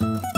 Música